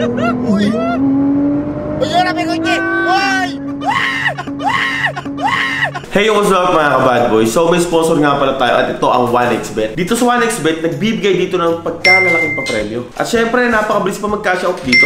Uy! Uy, na may kotse! Uy! Hey, what's up mga kabad boys? So may sponsor nga pala tayo at ito ang 1xBet. Dito sa 1xBet, nagbibigay dito ng pagkalalaking papremyo. At syempre, napakabilis pa mag-cash out dito.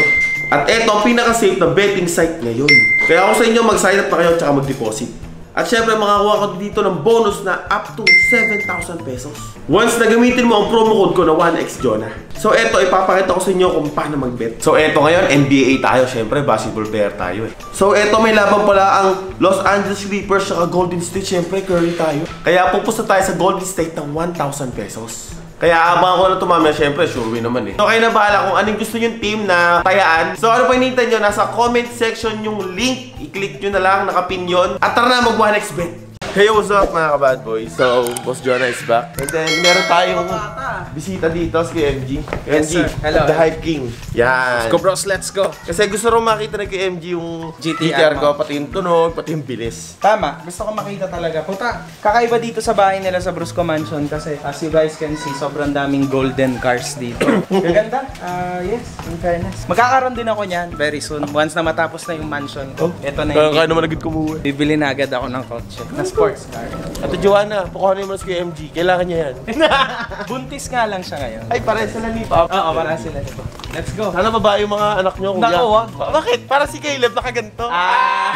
At ito ang pinaka-safe na betting site ngayon. Kaya ako sa inyo, mag-sign up na kayo at saka mag-deposit. At syempre, makakuha ka dito ng bonus na up to 7,000 pesos. Once na gamitin mo ang promo code ko na 1xJona. So eto, ipapakita ko sa inyo kung paano mag-bet. So eto ngayon, NBA tayo. Syempre, basketball player tayo eh. So eto, may laban pala ang Los Angeles Clippers at Golden State. Syempre, curly tayo. Kaya pupusta tayo sa Golden State ng 1,000 pesos. Kaya abangan ko na ito mamaya, syempre, sure win naman eh. So kayo na bahala kung anong gusto yung team na tayaan. So ano pa hinihintay nyo, nasa comment section yung link. I-click nyo na lang, nakapin yun. At tara na, mag 1xbet. Hey, what's up mga kabad boys? So, Boss Jonah is back. And then, meron tayong bisita dito si MG. Yes, MG, sir. Hello. The Hype King. Yan. Go bros, let's go! Kasi gusto rin makita na kay MG yung GTR ko, pati yung tunog, pati yung bilis. Tama, gusto ko makita talaga. Puta, kakaiba dito sa bahay nila sa Brusco Mansion kasi as you guys can see, sobrang daming golden cars dito. Gaganda. Ah, yes, in fairness. Magkakaroon din ako niyan very soon. Once na matapos na yung mansion ko. Ito na Kaya yung... kaya naman agad kumuha. Bibili na agad ako ng kotse. Na sports car. Ate Joanna, pakuhanin mo na si MG. Kailangan niya yan. Buntis nga lang siya ngayon. Ay, pare sila ni Pop. Oo, para sila dito. Let's go. Sana babae yung mga anak nyo, kuya. Naku, wag. Ba- Bakit? Para si Caleb nakaganto. Ah,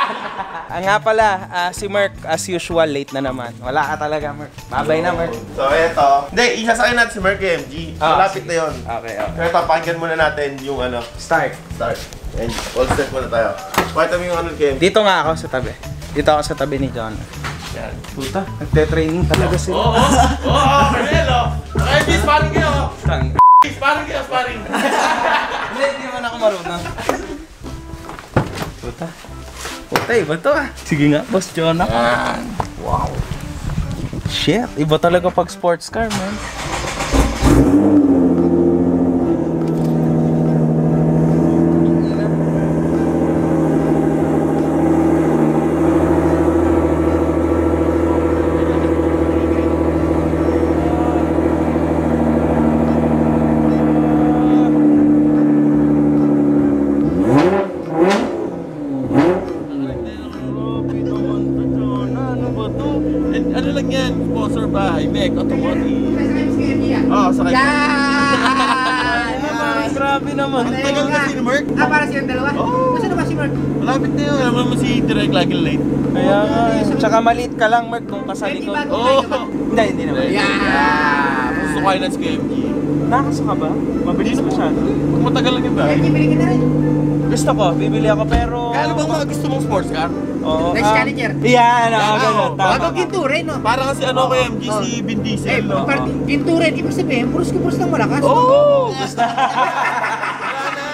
ah, nga pala, ah, si Merk, as usual, late na naman. Wala ka talaga, Merk. Babay na, Merk. So, eto. Hindi, isasakay natin si Merk kay MG. Ah, Malapit na yun. Okay, okay. Pero papakinggan muna natin yung ano, Start. start. And all set muna tayo. Pakita mo yung ano kay MG. Dito nga ako sa tabi. Dito ako sa tabi ni John. Yan. Puta, nagte-training talaga sila. Oo, oo, oo, Carmelo. Okay, MG, sparring kayo. Tang. Sparring kayo, sparring. Hindi, hindi man ako marunong. Puta. Puta, iba to ah. Sige nga, Boss Jonah. Wow. Shit, iba talaga pag sports car, man. Ano ba to? And ano lang yan? Sponsor by Beck Automotive. Oo, sakay. Naman, grabe naman. Ang tagal na si Merk. Ah, para silang dalawa? Oo. Gusto naman si Mark? Malapit na yun. Alam mo naman si Direk lagi late. Kaya nga, eh. tsaka maliit ka lang, Mark, nung kasalikod. Hindi ba? Oo. Hindi, hindi naman. Yeah! Gusto ko na si KMG. Nakasa ka ba? Mabilis masyado. Kung matagal lang yun ba? Eh, bibili ka na rin. Gusto ko, bibili ako pero... Kaya ano bang mga gusto mong sports car? Oo. Next ah, Challenger. Yan, oo, ganun. Tama Bago ka. ginture, no? Para kasi ano kay MG si Vin Eh, Diesel, no? parang ginture, ibig sabihin, puros ko puros ng malakas. Oo! Oo, gusto. Wala na.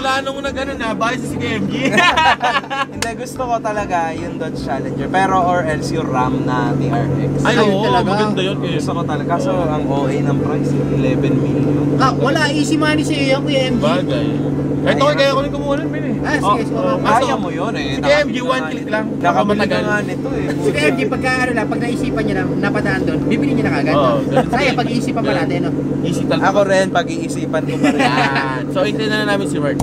Mula nung nag ano na, bakit si KMG? Hindi, gusto ko talaga yung Dodge Challenger. Pero or else yung Ram na TRX. Ay, Ayun oo, talaga. maganda yun. kaya- Gusto ko talaga. Kaso ang OA ng price, 11 million. Ah, wala, easy money sa iyo, Kuya MG. Bagay. Ito kaya ko rin kumuha ng bin eh. Ah, sige, sige. Oh, Ah, kaya mo yun eh. Si KMG, one click lang. Nakabili Matagal. na nga nito eh. Si Kuya MG, pagka ano lang, pag naisipan niya lang, napadaan doon, bibili niya na kagad. Oo, no? ganun. Sayang, pag-iisipan pa natin, no? Easy talaga. Ako rin, pag-iisipan ko pa rin. Yan. So, hintayin na namin si Mark.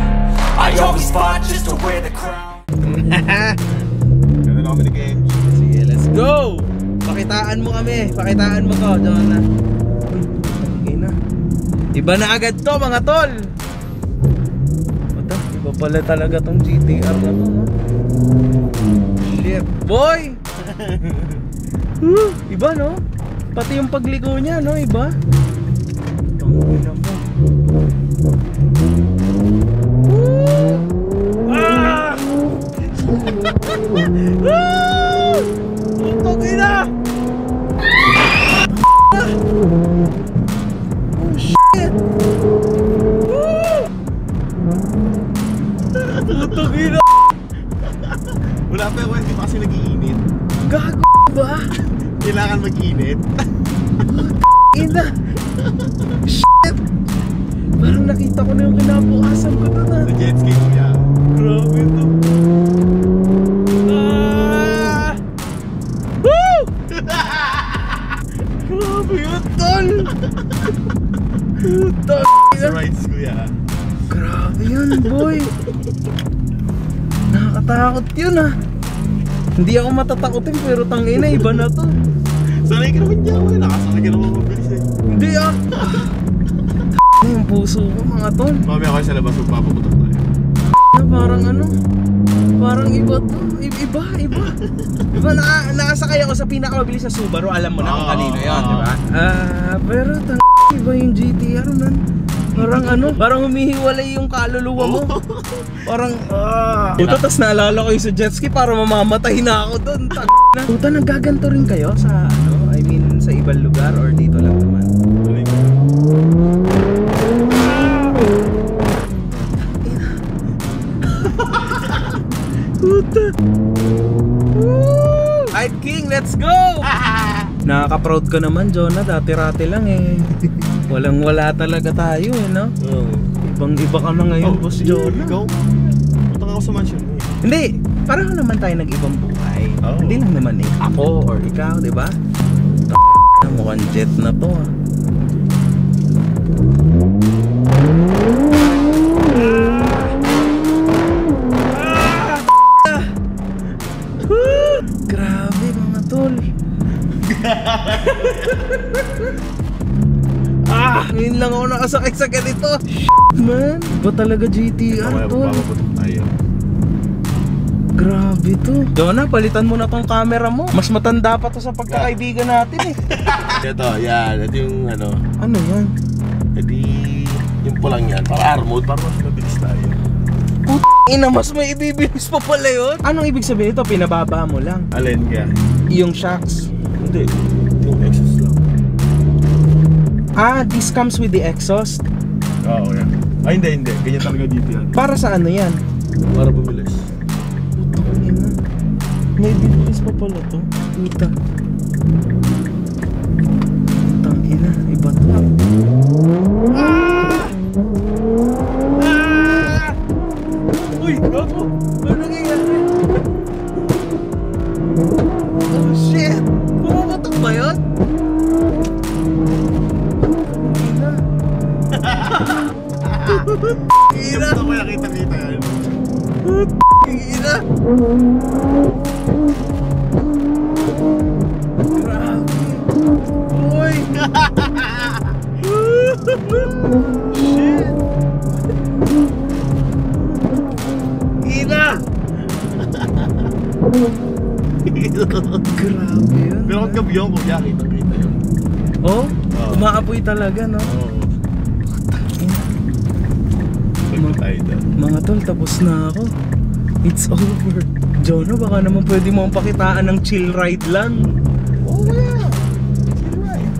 I always fought just to wear the crown. Ganda kami ni KMG. Sige, let's go! Pakitaan mo kami. Pakitaan mo to, John. na. Okay na. Iba na agad to, mga tol! Ito, iba pala talaga tong GTR na to, no? Shit, boy! Iba, no? Pati yung pagligo niya, no? Iba? Tangina mo. Putok ina! Oh shit! Putok ina! Wala pa yung hindi pa kasi nag-iinit. Gago ba? Kailangan mag-init. Shit! Parang nakita ko na yung kinabukasan ko doon ah. Sa jet ski kuya. Grabe to. Tol! Sa rides kuya. Grabe yun, boy! Nakakatakot yun ah. Hindi ako matatakotin pero tangina iba na to. Sanay ka naman dyan kuya. Nakasakay ka naman mabilis eh. Hindi ah. Na yung puso ko mga tol. Mamaya ako sa labas magpapaputok tayo. Na parang ano? Parang iba to. Iba, iba. Iba, naka, nakasakay ako sa pinakamabilis na Subaru. Alam mo na kung Oo, kanino yun, oo. di ba? Ah, pero tang iba yung GTR man. Parang ano, parang humihiwalay yung kaluluwa mo. Parang, ah. Puta, tas naalala ko yung sa jet ski para mamamatay na ako doon. Tag na. Puta, naggaganto rin kayo sa ano? I mean, sa ibang lugar or dito lang naman? Puta. Hype King, let's go! Nakaka-proud ka naman, Jonah. Dati-rati lang eh. Walang wala talaga tayo eh, no? Oo. Ibang iba ka na ngayon, Oh, Boss Jonah. Ikaw? Punta ako sa mansion mo eh. Hindi, pareho naman tayo nag-ibang buhay. Oo. Hindi lang naman eh, ako or ikaw, di ba? Mukhang jet na to. Ah! Nakasakay sa ganito. Man, ba talaga GTR tayo. Grabe to. Jonah, palitan mo na tong camera mo. Mas matanda pa to sa pagkakaibigan natin eh. Ito, yan. Ito yung ano. ano yan? Edi, yung pulang yan. Para armod, para mas mabilis tayo. Ina, mas may ibibilis pa pala yun. Anong ibig sabihin ito? Pinababa mo lang. Alin kaya? Yung shocks. Hindi. Ah, this comes with the exhaust. Oo, yan. Ay, hindi, hindi. Ganyan talaga dito yan. Para sa ano yan? Para bumilis. Putang ina. May ibibilis pa pala to. Puta. Putang ina. Iba to. Ah! Ah! Uy, gago! Ano nangyayari? Uy. Shit. Ina. Grabe yun. Pero kung gabi yun, kuya, kita kita yun. Oh, Oo. umaapoy talaga, no? Oo. Doon. Mga tol, tapos na ako. It's over. Jono, baka naman pwede mo akong pakitaan ng chill ride lang. Oh, yeah. Chill ride.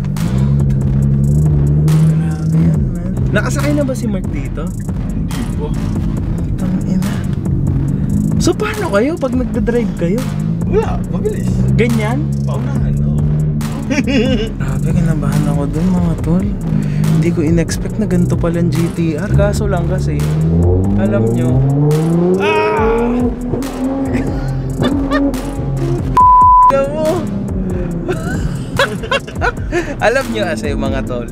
Grabe yan, man. Nakasakay na ba si Mark dito? Hindi po. Putang ina. So paano kayo pag nagda-drive kayo? Wala, mabilis. Ganyan? Paunahan, oo. Grabe, kinabahan ako dun mga tol. Hindi ko in-expect na ganito palang GTR. Kaso lang kasi, alam nyo, ah! Alam nyo kasi mga tol,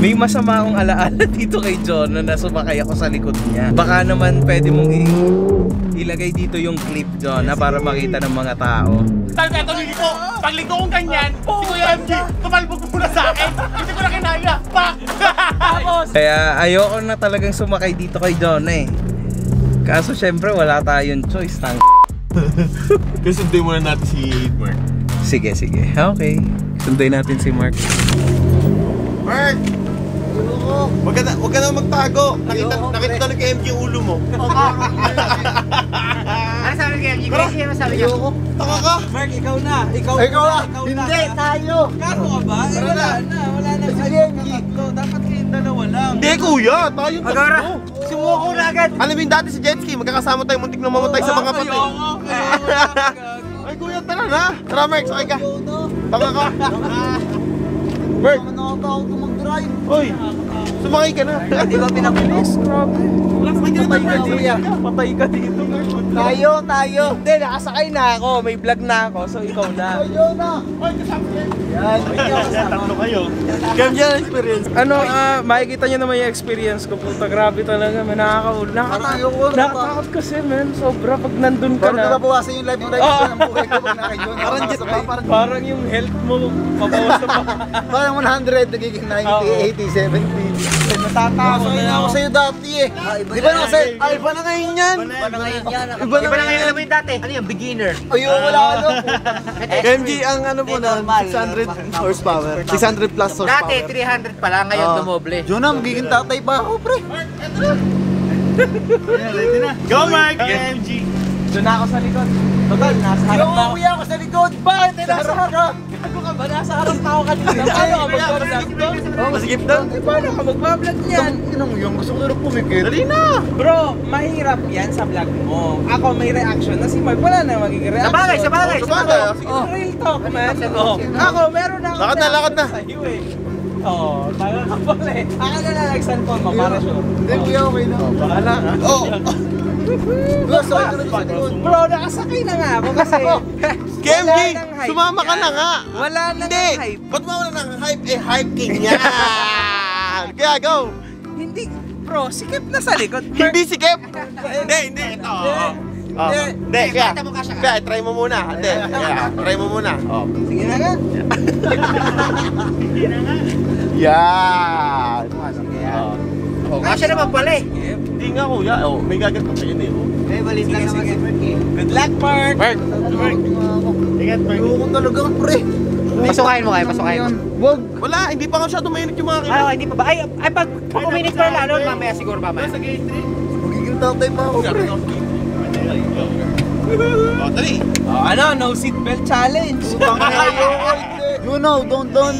may masama akong alaala dito kay John na sumakay ako sa likod niya. Baka naman pwede mong i- ilagay dito yung clip John na para makita ng mga tao. Ko, tuloy ko, pagliko kong ganyan, si Kuya MG, tumalbog muna sa akin. Hindi ko na kinaya. Pak! Tapos, Kaya ayoko na talagang sumakay dito kay John eh. Kaso syempre wala tayong choice tang. Kasi sunduin muna natin si Mark. Sige, sige. Okay. Sunduin natin si Mark. Mark! Huwag ka na, huwag ka na magtago. Nakita, nakita na kay MG ulo mo. Ano sabi kaya? Yung kasi ano sabi niya? Taka ka! Mark, ikaw na. Ikaw, Ikaw na. Hindi, tayo. Kako ka ba? Eh, wala na. Wala na. Sige, tatlo. Dapat kayong dalawa lang. Hindi kuya, tayo Agora, tatlo. sumuko na agad. Alam mo yung dati sa jet ski, magkakasama tayo, muntik na mamatay sa mga patay. Ay, kuya, tara na. Tara, Mark, sakay ka. Tanga ka. Mark. Uy, sumakay ka na. Hindi ba pinabilis? Grabe. Patay ka kuya. Patay ka dito. Tayo, tayo. Hindi, nakasakay na ako. May vlog na ako. So, ikaw na. Tatlo kayo. Ano, ah, makikita nyo naman yung experience ko. Puta, grabe talaga. Man, nakakaul. Nakakatakot. Nakakatakot kasi, man. Sobra pag nandun ka na. nababawasan yung life mo life Oo. ng buhay ko pag nakayon. Parang jet pa, parang, Parang yung health mo, mabawas na pa. parang 100 nagiging 90, Oo. 80, 70. Natatakot na ako sa'yo dati eh. Di ba na kasi? Ay, iba na ngayon yan. Iba na ngayon yan. Iba na Iba na ngayon alam mo yung dati. Ano yung beginner? Ayun, wala ano. MG ang ano po na, 600 horsepower. 600 plus Dati 300 pala, ngayon Oo. dumoble. Jonah, magiging tatay pa ako, pre. Go, Mark! MG! Doon na ako sa likod. Total, nasa harap Yung ako. ako sa likod. Bakit? Eh, nasa harap. Ano ka ba? Nasa harap na ako kanina. Paano ka mag-vlog doon? Oh, masigip doon. Paano ka mag-vlog niyan? Inong yung gusto ko na pumikit. Dali na. Bro, mahirap yan sa vlog mo. Ako may reaction na si Mark. Wala na magiging reaction. Sabagay, sabagay, Oh, sabagay. sabagay. Sige. Oh, real talk, man. Oh. Ako, meron na ako. Lakad na, lakad na. Sa iyo eh. Oo, oh, tayo ka pala eh. Akin na nag-cellphone mo para sure. Hindi, kuya, okay na. Bahala ka. Oh. Kuya, sakay ka na sa likod. Bro, nakasakay na nga ako kasi. KMG, nang sumama ka na nga. Wala nang Hindi. hype. Ba't mo wala ng hype? Eh, hype king yan. Kaya go. Hindi, bro, sikip na sa likod. Hindi sikip. Hindi, hindi. Ito. Oh. Hindi. Hindi, kaya. Mo ka. Kaya, try mo muna. Hindi, kaya, try mo muna. Oh. Sige na nga. Yan. Oh. Oh, kasya naman pala eh. Hindi nga kuya. Oh, may gagat pa sa'yo eh. Oh. Eh, balit Sige, sige. Good luck, Mark. Mark. Ingat, Mark. Ayoko talaga, pre. Pasukain mo kayo, pasukain mo. Wag. Wala, hindi pa nga siya tumainit yung mga Ay, kailan. okay, hindi pa ba? Ay, ay pag, pag uminit pa lalo, mamaya siguro mamaya. Sa gate 3. Magiging tatay pa ako, pre. Oh, dali. Oh, ano, no seatbelt challenge. You know, don't, don't.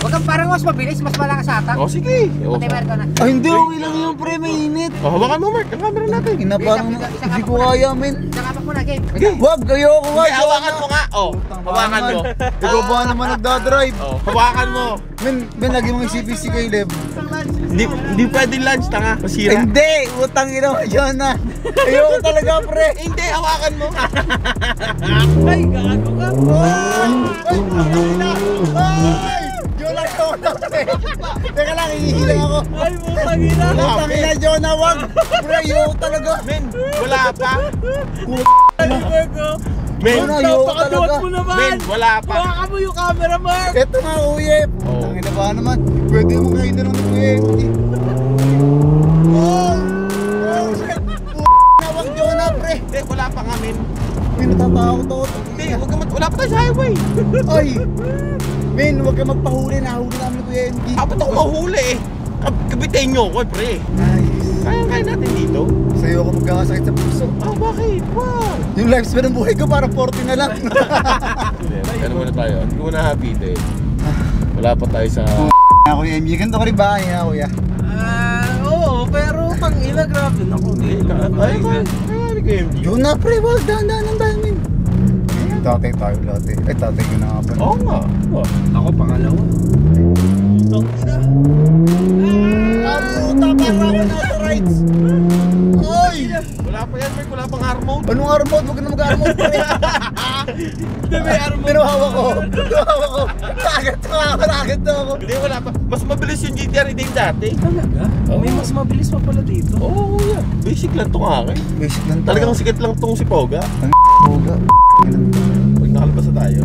Huwag kang parang mas mabilis, mas malakas ata. Oh, sige. Oh, Pati Marco na. Ay, hindi, okay lang yun, pre. Mainit. oh hawakan mo, Mark. Ang camera natin. Ina, parang hindi ko kaya, men. Saka mo na, game. Wag, ayoko nga. Hindi, hawakan mo nga. Oh, hawakan mo. Ikaw ba naman nagdadrive? Oh, hawakan mo. Men, men, lagi mong isipin si Caleb. Hindi, hindi pwede lunch, tanga. Masira. Hindi, utang ina mo, Jonah. Ayoko talaga, pre. Hindi, hawakan mo. Ay, gago ka. Ay! Jonah, Jonah. Teka lang, hihilang ako. Ay, putang ina. Utang ina, Jonah, wag. Pre, ayoko talaga. Men, wala pa. Mark, oh. Men, talaga. mo naman. men, wala pa. Hawakan mo yung camera, Mark. Eto nga, kuya. Utang ina ba naman? Pwede mo kayo na ng kuya. Oh! Oh, shit. Puta, wag, Jonah, pre. Hindi, wala pa nga, men. May natatakot ako. Hindi, wag ka mat- wala pa tayo sa highway. Ay! Men, huwag ka magpahuli. Nahuli namin ni Kuya MG. Dapat ako mahuli eh. Kabitain nyo ako, eh, pre. Nice. Kaya kaya natin dito. Sa'yo ako magkakasakit sa puso. Ah, bakit? Wow. Yung lifespan ng buhay ko parang 40 na lang. Ano muna tayo? Hindi ko muna happy eh. Wala pa tayo sa... Na Kuya MG, ganito ka rin ba? Yan, Kuya. Ah, oo, pero pang ina, grabe na ko. Ay, kaya kaya ni KMG. Yun na pre, wag. Dahan-dahan ang damin. Tatay tayo lahat eh. Ay, tatay ko na nga pa. Oo nga. Oh. Ako pangalawa. Ah, puta, para ako nasa rides. Ay! Wala pa yan, Mark. Wala pang armor. Anong armod? Huwag ka na mag-armod pre. Hindi, may armor. Pero hawak ko. Hawak ko. Nakagad to ako. Nakagad to ako. Hindi, wala pa. Mas mabilis yung GTR hindi yung dati. Talaga? May mas mabilis pa pala dito. Oo, oh, yeah. Basic lang tong akin. Basic lang to. Talagang sikat lang tong si Poga. Boga. Pag nakalabas na tayo.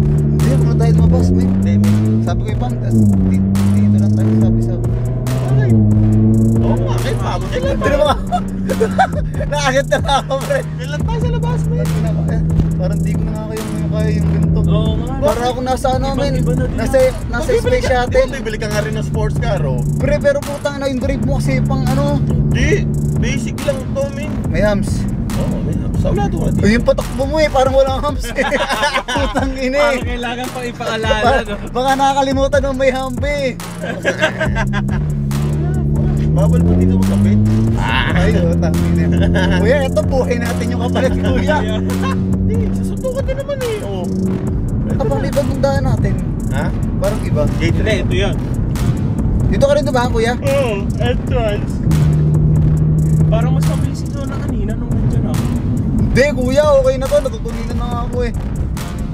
Hindi, na lumabas, men. Hindi, men. Sabi ko ibang, tas di- dito lang tayo sabi sabi. Okay. Oo nga, men. Mabot. Kailan Pero mga, nakagad na ako, pre. Kailan tayo sa labas, men? Eh, Parang di ko na nga kayo yung kaya yung ganito. Oo nga. Para ako nasa ano, men. Na. Nasa, nasa space shuttle. Ba, bibili ka nga rin ng sports car, oh. Pre, pero putang na yung drive mo kasi pang ano, Di. Basic lang to, men. May hams. Oo. Sa wala to O yung patakbo mo eh, parang walang hams eh. putang ina eh. Parang kailangan pang ipaalala, no? baka nakakalimutan mo may hampi. Bawal pa dito magkapit. Ay, utang ina. Kuya, ito buhay natin yung kapalit, kuya. Hindi, Hindi, susundukan din naman eh. Oh. Kapag iba ng daan natin. Ha? Parang iba. Gate na ito yan. Dito ka rin ba, kuya? Oo, entrance. Hindi, kuya. Okay na to. Natutulinan na nga ako eh.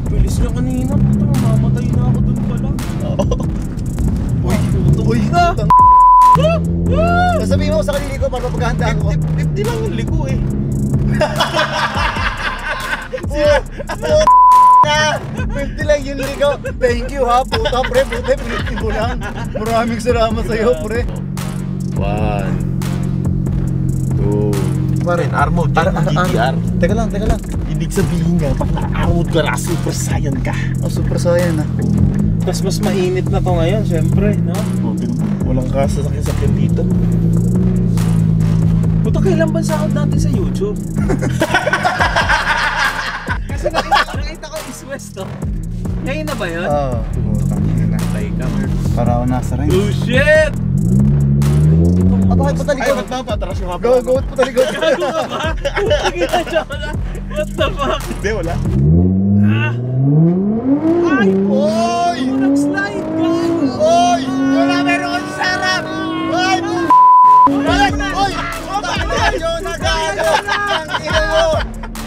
Bilis na kanina, puto, mamatay na ako dun pala. Uy, uy, na! Sasabihin mo sa kanili ko para mapaghandaan ko. 50 lang yung liko eh. Na! 50 lang yun, ligaw. Thank you ha, puta pre, puta, piniti mo lang. Maraming salamat sa'yo, pre. One. Two. Pare, Armored Ar- yan, ar- ar- GTR. Teka lang, teka lang. Ibig sabihin nga, pag na-armored ka na, super saiyan ka. Oh, super saiyan na. Tapos mas mainit na to ngayon, syempre, no? Oh, walang kasasakyan-sakyan dito. Puto, kailan ba sahod natin sa YouTube? Kasi nakita, nakita ko is west, to. Ngayon na ba yun? Oo. Ina. Patay ka, Mer. Para ako nasa rin. Oh, shit! Bakit Ay, talikod? ba't ba? Patras yung hapon. Go, go, pa talikod. Gago ka ba? Putang ina, joke lang. What the fuck? Hindi, wala. Ah! Ay! Oy! Unang slide, gago! Oy! Wala meron sa harap! Ay! Bakit? Oy! Jonah, gago! Ang ina mo!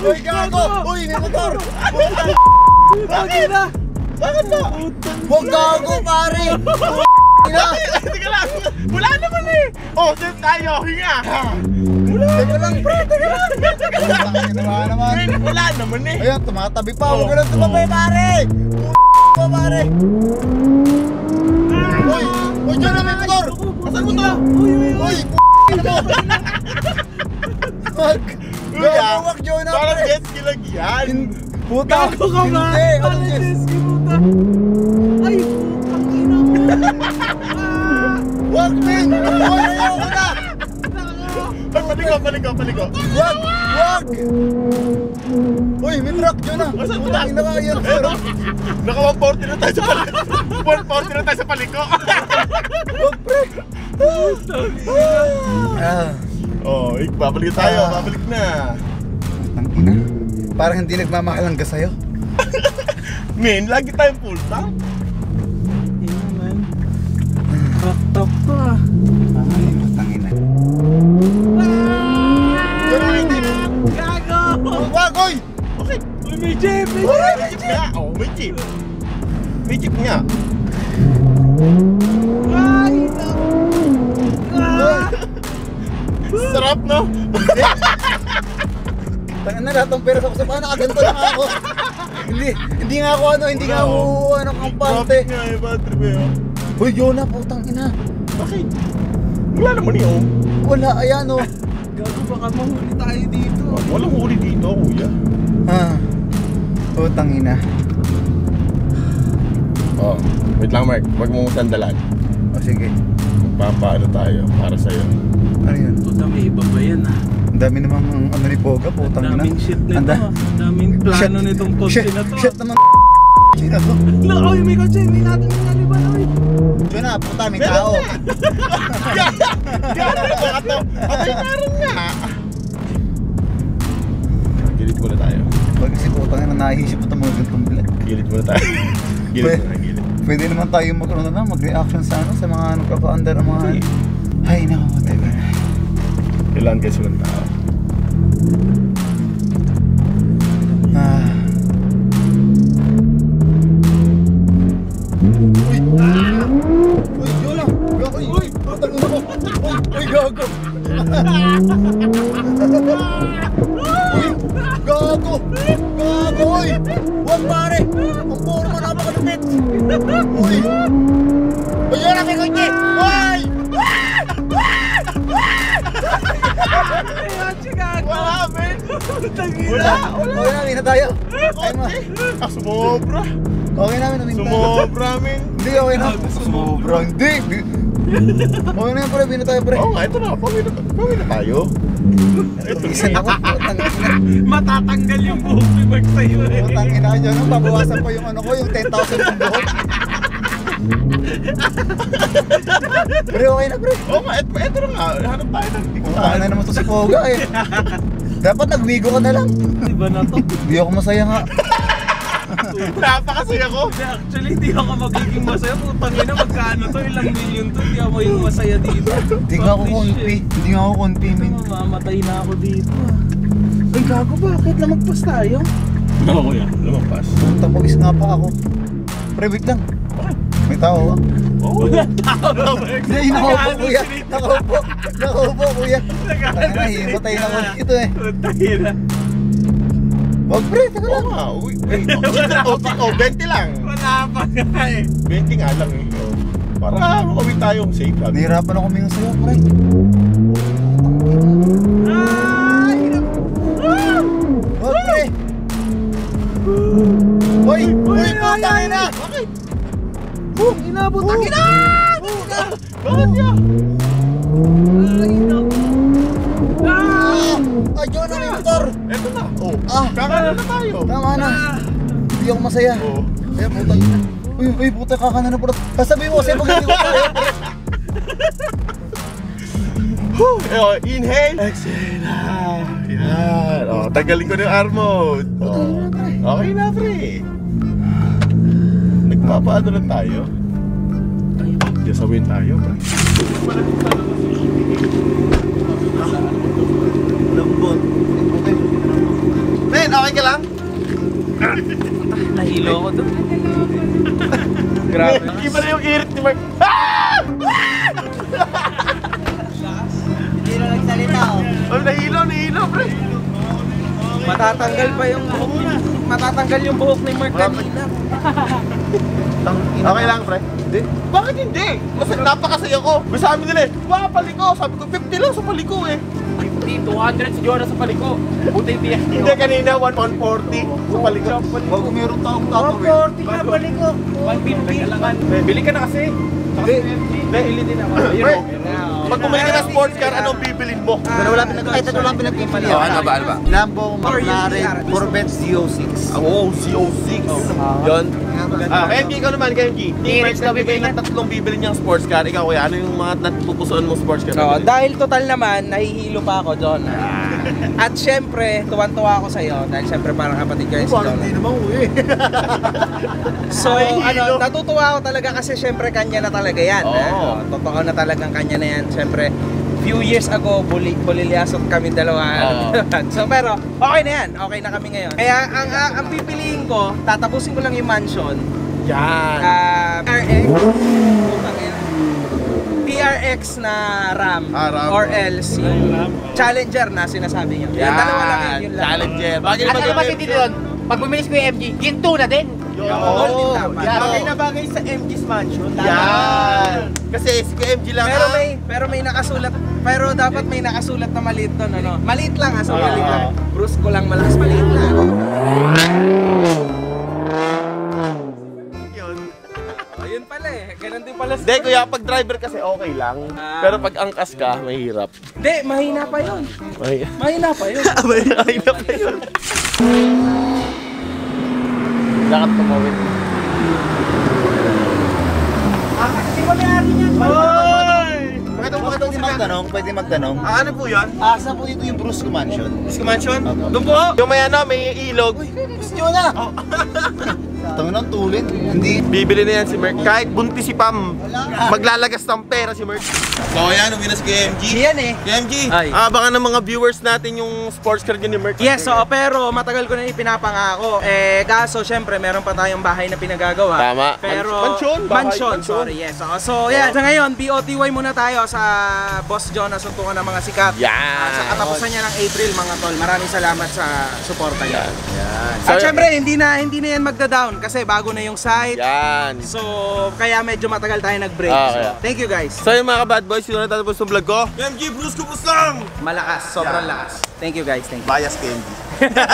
Uy, gago! Uy, may motor! Bakit? Bakit ba? Huwag gago, pare! Ina! Teka lang. Wala naman eh. Oh, dyan tayo. Hinga. Teka lang, pre! Teka lang! Teka lang! Wala naman! Wala naman eh. Ayan, tumatabi pa! Huwag ka lang tumabay, pare! Mo, pare! Uy! Uy, Jonah, may motor! Asan mo to? Uy! Mo! Wag! Kuya, Gago, wag, Jonah, Parang jet ski lang yan. Puta! Gago ka ba? Hindi! Ano yes? Jeski, puta? Ay, Wag, men! Uy, ayoko na! Paligo, paligo, paligo. Wag! Wag! Uy, may truck, Jonah! Asan Puta, truck? ina ka, yan, sir! Naka 140 na tayo sa paliko. 140 na tayo sa paliko. Wag, pre! Ah! oh, ik, babalik tayo. Babalik na. Ang ina. Parang hindi nagmamahal ang sa'yo. Men, lagi tayong full tank. Okay. Uy, may jeep! May May jeep nga. Oh, may jeep. May jeep nga. Ay! Ah! Sarap, no? Tangan na lahat ng pera sa kusap. Ano, kaganto lang ako. hindi, hindi nga ako ano, hindi nga ako ano kampante. Traffic nga eh, bad trip eh. oh. Uy, Jonah, putang ina. Bakit? Wala naman eh, oh. Wala, ayan oh. Gago, baka mahuli tayo dito. Walang huli dito, kuya. Ah, putang ina. Oh, wait lang, Mark. Huwag mo sandalan. O sige, Papaano tayo para sa'yo. ano yun? Puta, may iba ba yan ah? Ang dami namang ang ano ni Boga, putang ina. Daming shit nito Ang ah. Daming plano Shit, nitong kotse shit, na to. Shit naman Sino to? No, oy, may kotse. May natin yung naliban, oy. Jonah, puta, may tao. Gano'n ba ito? Atay meron nga. Gilid muna tayo. Pag si putang ina, nahihisip ito mga gantong vlog. Gilid muna tayo. Gilid Pwede. muna, gilid. Pwede naman tayo mag, ano na, mag-reaction sa ano, sa mga nagpapa-under ng mga... Ay, naku, whatever. Kailangan kayo silang tao. Kotse! Uy! Ayun, chigago. Wala, men! Tagina. Okay na, na tayo. Ay. Ah, sumobra! Okay namin, namin Sumobra, men! Hindi, okay na. Sobra, hindi. Di- Okay na yan, pre. Bina tayo, pre. Oo nga, ito na. Pawin na, pawin na tayo. Ito Isa na ako. Matatanggal yung buhok ni Mark sa'yo eh. Putang ina ka dyan. Babawasan pa yung ano ko, yung 10,000 ng buhok. Pre, okay na, pre. Oo nga, ito, ito na nga. Hanap tayo ng Putang na naman to si Poga, eh. Dapat nagwigo ka na lang. Iba na to. Hindi ako masaya nga. Napakasaya ko. Actually, hindi ako magiging masaya. Putang ina, magkano to? Ilang million to? Hindi ako yung masaya dito. Hindi nga ako konti. Hindi nga ako konti. Mamamatay na ako dito. Ay, gago bakit? Lamagpas tayo? Oo kuya, lumampas. Tapos nga pa ako. Pre, wait lang. May tao ah. Oo. Hindi, nakaupo kuya. Nakaupo. Nakaupo kuya. Ay na, himatay na ako dito eh. Putang ina. Wag pre, teka lang. Oo nga, uy. O, o, 20 lang. Wala pa nga eh. 20 nga lang eh. Oh. Para makawin tayong safe lang. Nahirapan ako mingon sa'yo, pre. Wag pre. Hoy! Hoy, putang ina! Bakit? Inabot ang ina! Bakit yan? Ay, John, ang motor! Eto na. Oh. Ah. Kakala na tayo. Tama na. Hindi ako masaya. Oh. Ay, putang ina. Uy, uy, puta kakana na pala. Sasabihin mo kasi pag hindi ko tayo. Oh, inhale. Exhale. Ah, Yan. Oh, tagalin ko na yung arm mode. Oh. Okay na, pre. Nagpapaano lang tayo. Jasawin tayo, pre. Lambot. Men, okay ka lang? Nahilo ako doon. Grabe. Iba na yung irit ni Mark. Ah! Oh, nahilo, nahilo, pre. Matatanggal pa yung buhok Matatanggal yung buhok ni Mark kanina. Okay lang, pre. Hindi. Bakit hindi? Kasi napakasaya ko. May sabi nila eh, wow, paliko. Sabi ko, 50 lang sa paliko eh. 50, 200 si Jonas sa paliko. Buti hindi yan. Hindi, kanina 140 sa paliko. Wag meron taong tato eh. 140 ka paliko. 150. Bili ka na kasi. Hindi. Hindi, ili din ako. Ayun, Pre, okay na. pag bumili ka ng sports car, anong bibilin mo? Pero wala pinag ay tatlo lang pinagpipili. Oh, ano ba, ano ba? Lambo, McLaren, Corvette CO6. Oh, CO6. Yun. Ah, KMG, ikaw naman, KMG. Team Merch na bibili ng tatlong bibili niyang sports car. Ikaw, kuya, ano yung mga natupupusuan mo sports car? No, dahil total naman, nahihilo pa ako, John. At syempre, tuwan-tuwa ako sa'yo dahil syempre parang kapatid ko yun si John. naman uwi. So, ano, natutuwa ako talaga kasi syempre kanya na talaga yan. Oo. eh. Oh, totoo na talagang kanya na yan. Syempre, few years ago, buli, bulilyasot kami dalawa. Oo. so, pero, okay na yan. Okay na kami ngayon. Kaya, ang, ang, ang pipiliin ko, tatapusin ko lang yung mansion. Yan. Uh, RX. Putang ina. PRX na RAM, Ah, RAM. or else yung Challenger na sinasabi niyo. Yung dalawa lang yun, yun lang. Challenger. Bakit At ano matindi doon? Pag bumili si Kuya MG, ginto na din. Oo, tama. yan. Bagay na bagay sa MG's Mansion. Yan. Kasi si KMG lang Pero may pero may nakasulat pero dapat may nakasulat na maliit doon ano. Maliit lang ah, so Ah. maliit lang. Bruce ko lang malakas maliit lang. Yun. Ayun pala eh. Ganun din pala. Hindi, kuya, pag driver kasi okay lang. Ah. Pero pag angkas ka, mahirap. Hindi, mahina pa 'yun. Mahirap. Mahina pa 'yun. mahirap na yun. Dapat tumawid. Hoy! Bakit mo pwede magtanong? Pwede magtanong? Ah, ano po yun? Asa po dito yung Brusco Mansion? Disco Mansion? Doon po! Yung may ano, may ilog. Gusto nyo na! Tango ng tulin. Hindi. Bibili na yan si Merck. Kahit buntis si Pam, maglalagas ng pera si Merck. So ayan, uwi na si KMG. Yan eh. KMG, Ay. abangan ng mga viewers natin yung sports car niya ni Merck. Yes, oo, pero matagal ko na ipinapangako. Eh, kaso syempre meron pa tayong bahay na pinagagawa. Tama. Pero Mansyon, bahay, Mansyon, sorry, yes. oo. So, yan. Sa ngayon, BOTY muna tayo sa Boss John na suntukan ng mga sikat. Yan. Ah, sa katapusan niya ng April, mga tol. Maraming salamat sa suporta niyo. Yan. At syempre, hindi na hindi na yan magda-down kasi bago na yung site. Yan. So, kaya medyo matagal tayo nag-break. Ah, So, thank you guys. So yung mga bad boys, yun na tatapos ng vlog ko. KMG, Bruce Kupus lang! Malakas, sobrang lakas. Thank you guys, thank you. Bias KMG.